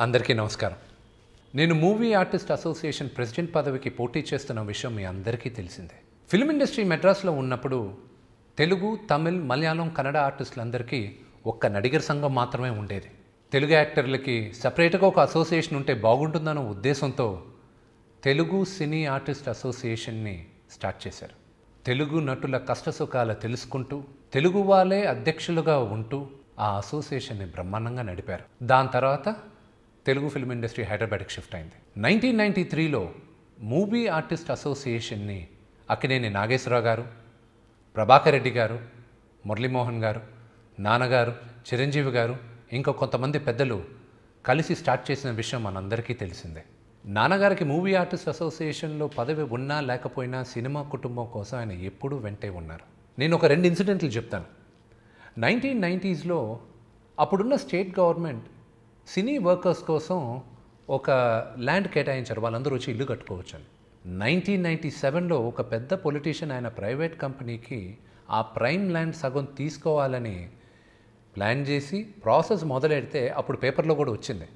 అందరికీ నమస్కారం. నేను మూవీ ఆర్టిస్ట్ అసోసియేషన్ ప్రెసిడెంట్ పదవికి పోటీ చేస్తున్న విషయం మీ అందరికీ తెలిసిందే. ఫిల్మ్ ఇండస్ట్రీ మెడ్రాస్లో ఉన్నప్పుడు తెలుగు తమిళ్ మలయాళం కన్నడ ఆర్టిస్టులందరికీ ఒక్క నడిగర్ సంఘం మాత్రమే ఉండేది. తెలుగు యాక్టర్లకి సపరేట్గా ఒక అసోసియేషన్ ఉంటే బాగుంటుందన్న ఉద్దేశంతో తెలుగు సినీ ఆర్టిస్ట్ అసోసియేషన్ని స్టార్ట్ చేశారు. తెలుగు నటుల కష్టసుఖాలు తెలుసుకుంటూ తెలుగు వాళ్ళే అధ్యక్షులుగా ఉంటూ ఆ అసోసియేషన్ని బ్రహ్మాండంగా నడిపారు. దాని తర్వాత తెలుగు ఫిల్మ్ ఇండస్ట్రీ హైదరాబాద్కి షిఫ్ట్ అయింది. నైన్టీన్ నైంటీ త్రీలో మూవీ ఆర్టిస్ట్ అసోసియేషన్ని అక్కినేని నాగేశ్వరరావు గారు ప్రభాకర్ రెడ్డి గారు మురళీమోహన్ గారు నాన్నగారు చిరంజీవి గారు ఇంకా కొంతమంది పెద్దలు కలిసి స్టార్ట్ చేసిన విషయం మనందరికీ తెలిసిందే. నాన్నగారికి మూవీ ఆర్టిస్ట్ అసోసియేషన్లో పదవి ఉన్నా లేకపోయినా సినిమా కుటుంబం కోసం ఆయన ఎప్పుడూ వెంటే ఉన్నారు. నేను ఒక రెండు ఇన్సిడెంట్లు చెప్తాను. నైన్టీన్ నైంటీస్లో అప్పుడున్న స్టేట్ గవర్నమెంట్ సినీ వర్కర్స్ కోసం ఒక ల్యాండ్ కేటాయించారు. వాళ్ళందరూ వచ్చి ఇల్లు కట్టుకోవచ్చు అని నైన్టీన్ నైంటీ సెవెన్లో ఒక పెద్ద పొలిటీషియన్ ఆయన ప్రైవేట్ కంపెనీకి ఆ ప్రైమ్ ల్యాండ్ సగం తీసుకోవాలని ప్లాన్ చేసి ప్రాసెస్ మొదలెడితే అప్పుడు పేపర్లో కూడా వచ్చింది.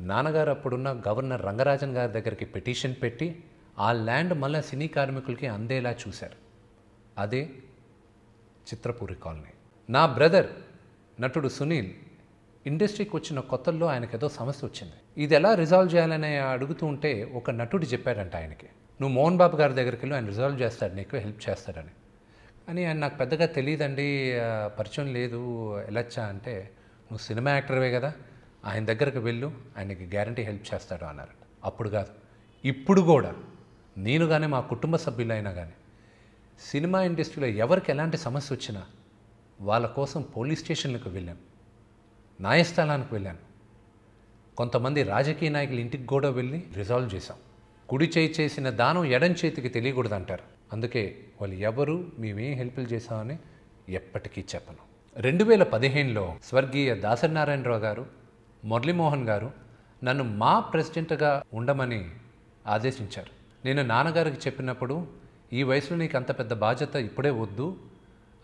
నాన్నగారు అప్పుడున్న గవర్నర్ రంగరాజన్ గారి దగ్గరికి పిటిషన్ పెట్టి ఆ ల్యాండ్ మళ్ళీ సినీ కార్మికులకి అందేలా చూశారు. అదే చిత్రపూరి కాలనీ. నా బ్రదర్ నటుడు సునీల్ ఇండస్ట్రీకి వచ్చిన కొత్తల్లో ఆయనకు ఏదో సమస్య వచ్చింది. ఇది ఎలా రిజాల్వ్ చేయాలని అడుగుతూ ఉంటే ఒక నటుడు చెప్పాడంట ఆయనకి. నువ్వు మోహన్ బాబు గారి దగ్గరికి వెళ్ళి ఆయన రిజాల్వ్ చేస్తాడు నీకు హెల్ప్ చేస్తాడని. అని ఆయన నాకు పెద్దగా తెలియదండి పరిచయం లేదు వెళ్ళొచ్చా అంటే నువ్వు సినిమా యాక్టర్వే కదా ఆయన దగ్గరకు వెళ్ళు ఆయనకి గ్యారంటీ హెల్ప్ చేస్తాడు అన్నారు. అప్పుడు కాదు. ఇప్పుడు కూడా నేను కానీ మా కుటుంబ సభ్యులైనా కానీ సినిమా ఇండస్ట్రీలో ఎవరికి ఎలాంటి సమస్య వచ్చినా వాళ్ళ కోసం పోలీస్ స్టేషన్లకు వెళ్ళాం. న్యాయస్థానానికి వెళ్ళాను. కొంతమంది రాజకీయ నాయకుల ఇంటికి కూడా వెళ్ళి రిజాల్వ్ చేశాం. కుడి చేయి చేసిన దానం ఎడం చేతికి తెలియకూడదు అంటారు అందుకే వాళ్ళు ఎవరు మేమేం హెల్ప్లు చేశామని ఎప్పటికీ చెప్పను. రెండు వేల పదిహేనులో స్వర్గీయ దాసనారాయణరావు గారు మురళీమోహన్ గారు నన్ను మా ప్రెసిడెంట్గా ఉండమని ఆదేశించారు. నేను నాన్నగారికి చెప్పినప్పుడు ఈ వయసులో నీకు అంత పెద్ద బాధ్యత ఇప్పుడే వద్దు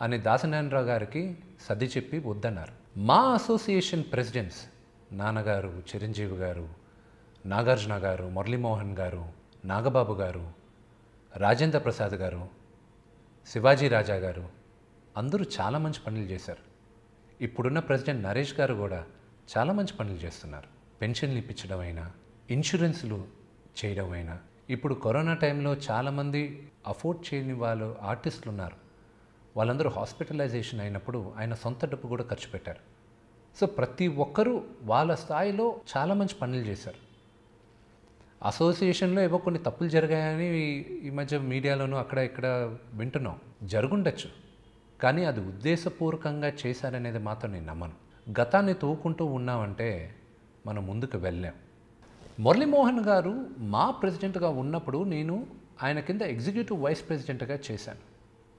అని దాసనారాయణరావు గారికి సర్ది చెప్పి వద్దన్నారు. మా అసోసియేషన్ ప్రెసిడెంట్స్ నాన్నగారు చిరంజీవి గారు నాగార్జున గారు మురళీమోహన్ గారు నాగబాబు గారు రాజేంద్ర ప్రసాద్ గారు శివాజీ రాజా గారు అందరూ చాలా మంచి పనులు చేశారు. ఇప్పుడున్న ప్రెసిడెంట్ నరేష్ గారు కూడా చాలా మంచి పనులు చేస్తున్నారు. పెన్షన్లు ఇప్పించడం అయినా ఇన్సూరెన్స్లు చేయడం అయినా. ఇప్పుడు కరోనా టైంలో చాలామంది అఫోర్డ్ చేయని వాళ్ళు ఆర్టిస్టులు ఉన్నారు. వాళ్ళందరూ హాస్పిటలైజేషన్ అయినప్పుడు ఆయన సొంత డబ్బు కూడా ఖర్చు పెట్టారు. సో ప్రతి ఒక్కరూ వాళ్ళ స్థాయిలో చాలా మంచి పనులు చేశారు. అసోసియేషన్లో ఏవో కొన్ని తప్పులు జరిగాయని ఈ- మధ్య మీడియాలోనూ అక్కడ ఇక్కడ వింటున్నాం. జరుగుండొచ్చు. కానీ అది ఉద్దేశపూర్వకంగా చేశారనేది మాత్రం నేను నమ్మను. గతాన్ని తోకుంటూ ఉన్నామంటే మనం ముందుకు వెళ్ళాం. మురళీమోహన్ గారు మా ప్రెసిడెంట్గా ఉన్నప్పుడు నేను ఆయన కింద ఎగ్జిక్యూటివ్ వైస్ ప్రెసిడెంట్గా చేశాను.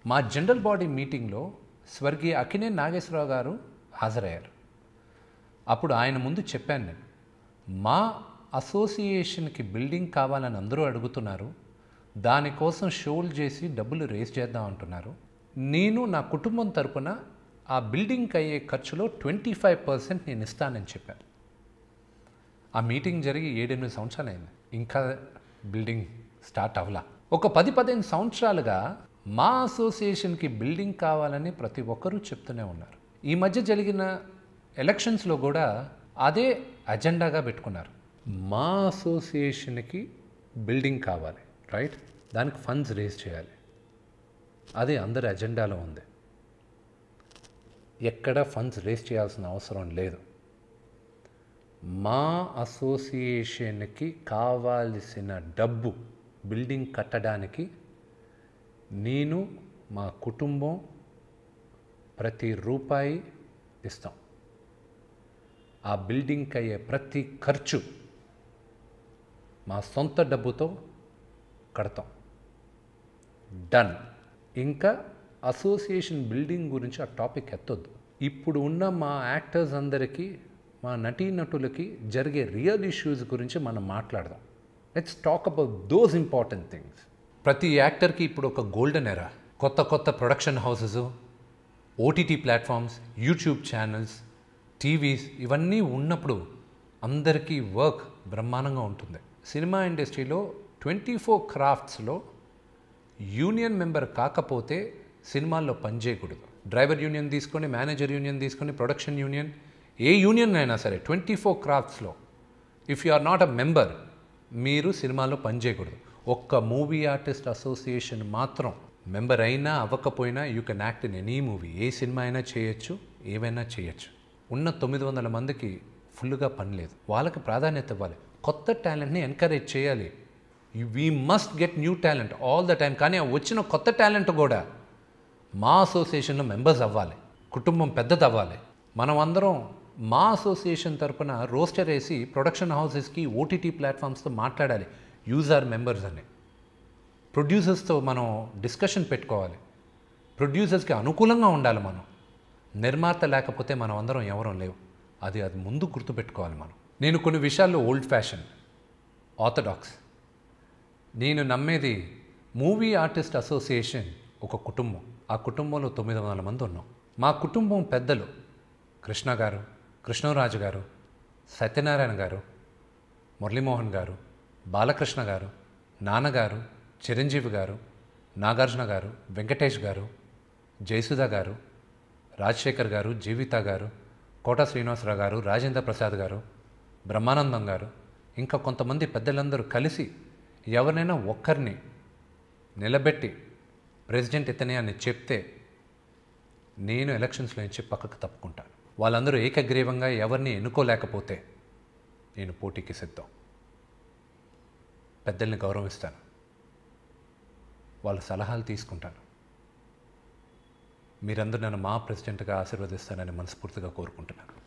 మా జనరల్ బాడీ మీటింగ్లో స్వర్గీయ అకినే నాగేశ్వరరావు గారు హాజరయ్యారు. అప్పుడు ఆయన ముందు చెప్పాను నేను మా అసోసియేషన్కి బిల్డింగ్ కావాలని అందరూ అడుగుతున్నారు. దానికోసం షోలు చేసి డబ్బులు రేస్ చేద్దాం అంటున్నారు. నేను నా కుటుంబం తరపున ఆ బిల్డింగ్కి అయ్యే ఖర్చులో ట్వంటీ ఫైవ్ పర్సెంట్ నేను ఇస్తానని చెప్పాను. ఆ మీటింగ్ జరిగి ఏడెనిమిది సంవత్సరాలు అయింది ఇంకా బిల్డింగ్ స్టార్ట్ అవ్వలా. ఒక పది పదిహేను సంవత్సరాలుగా మా అసోసియేషన్కి బిల్డింగ్ కావాలని ప్రతి ఒక్కరూ చెప్తూనే ఉన్నారు. ఈ మధ్య జరిగిన ఎలక్షన్స్లో కూడా అదే అజెండాగా పెట్టుకున్నారు. మా అసోసియేషన్కి బిల్డింగ్ కావాలి రైట్? దానికి ఫండ్స్ రేజ్ చేయాలి. అది అందరి అజెండాలో ఉంది. ఎక్కడ ఫండ్స్ రేజ్ చేయాల్సిన అవసరం లేదు. మా అసోసియేషన్కి కావాల్సిన డబ్బు బిల్డింగ్ కట్టడానికి నేను మా కుటుంబం ప్రతి రూపాయి ఇస్తాం. ఆ బిల్డింగ్కి అయ్యే ప్రతి ఖర్చు మా సొంత డబ్బుతో కడతాం. డన్ ఇంకా అసోసియేషన్ బిల్డింగ్ గురించి ఆ టాపిక్ ఎత్తొద్దు. ఇప్పుడు ఉన్న మా యాక్టర్స్ అందరికీ మా నటీనటులకి జరిగే రియల్ ఇష్యూస్ గురించి మనం మాట్లాడదాం. Let's talk about those important things ప్రతి యాక్టర్కి ఇప్పుడు ఒక గోల్డెన్ ఎరా కొత్త కొత్త production houses OTT platforms YouTube channels TVs ఇవన్నీ ఉన్నప్పుడు అందరికీ వర్క్ బ్రహ్మాండంగా ఉంటుంది. సినిమా ఇండస్ట్రీలో ట్వంటీ ఫోర్ క్రాఫ్ట్స్లో యూనియన్ మెంబర్ కాకపోతే సినిమాల్లో పనిచేయకూడదు డ్రైవర్ యూనియన్ తీసుకొని మేనేజర్ యూనియన్ తీసుకొని ప్రొడక్షన్ యూనియన్ ఏ యూనియన్ అయినా సరే twenty four క్రాఫ్ట్స్లో if you are not a member మీరు సినిమాలో పనిచేయకూడదు ఒక్క మూవీ ఆర్టిస్ట్ అసోసియేషన్ మాత్రం మెంబర్ అయినా అవ్వకపోయినా you can act in any movie. A cinema అయినా చేయొచ్చు ఏవైనా చేయొచ్చు. ఉన్న తొమ్మిది వందల మందికి ఫుల్గా పని లేదు. వాళ్ళకి ప్రాధాన్యత ఇవ్వాలి. కొత్త టాలెంట్ని ఎంకరేజ్ చేయాలి. We must get new talent all the time కానీ వచ్చిన కొత్త టాలెంట్ కూడా మా అసోసియేషన్లో మెంబర్స్ అవ్వాలి. కుటుంబం పెద్దది అవ్వాలి మనం అందరం మా అసోసియేషన్ తరపున రోస్టర్ వేసి ప్రొడక్షన్ హౌసెస్కి ఓటీటీ ప్లాట్ఫామ్స్తో మాట్లాడాలి. యూజర్ మెంబర్స్ అని. ప్రొడ్యూసర్స్తో మనం డిస్కషన్ పెట్టుకోవాలి. ప్రొడ్యూసర్స్కి అనుకూలంగా ఉండాలి మనం. నిర్మాత లేకపోతే మనం అందరం ఎవరం లేవు. అది అది ముందు గుర్తుపెట్టుకోవాలి మనం. నేను కొన్ని విషయాల్లో ఓల్డ్ ఫ్యాషన్ ఆర్థడాక్స్ నేను నమ్మేది మూవీ ఆర్టిస్ట్ అసోసియేషన్ ఒక కుటుంబం. ఆ కుటుంబంలో తొమ్మిది వందల మంది ఉన్నాం. మా కుటుంబం పెద్దలు కృష్ణ గారు కృష్ణరాజు గారు సత్యనారాయణ గారు మురళీమోహన్ గారు బాలకృష్ణ గారు నాన్నగారు చిరంజీవి గారు నాగార్జున గారు వెంకటేష్ గారు జయసుధ గారు రాజశేఖర్ గారు జీవిత గారు కోట శ్రీనివాసరావు గారు రాజేంద్ర ప్రసాద్ గారు బ్రహ్మానందం గారు ఇంకా కొంతమంది పెద్దలందరూ కలిసి ఎవరినైనా ఒక్కరిని నిలబెట్టి ప్రెసిడెంట్ ఇతనే అని చెప్తే నేను ఎలక్షన్స్లో నుంచి పక్కకు తప్పుకుంటాను. వాళ్ళందరూ ఏకగ్రీవంగా ఎవరిని ఎన్నుకోలేకపోతే నేను పోటీకి సిద్ధం. పెద్దల్ని గౌరవిస్తాను. వాళ్ళ సలహాలు తీసుకుంటాను. మీరందరూ నన్ను మా ప్రెసిడెంట్గా ఆశీర్వదిస్తానని మనస్ఫూర్తిగా కోరుకుంటున్నాను.